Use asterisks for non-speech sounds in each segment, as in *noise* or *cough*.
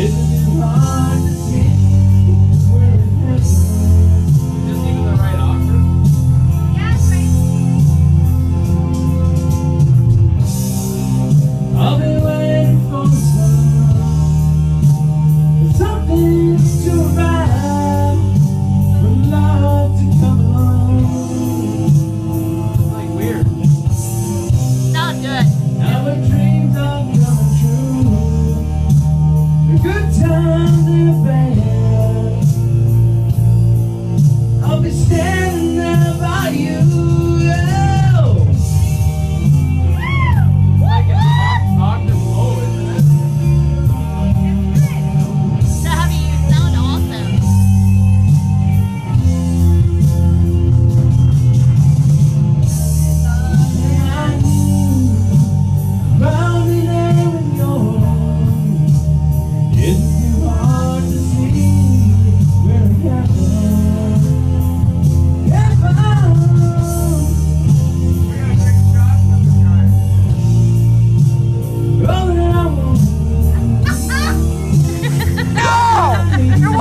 Hidden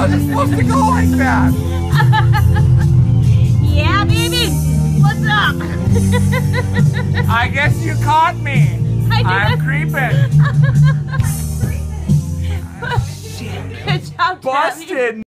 wasn't supposed to go like that. *laughs* yeah, baby. What's up? *laughs* I guess you caught me. I am creeping. I'm creeping. *laughs* Good job, Busted.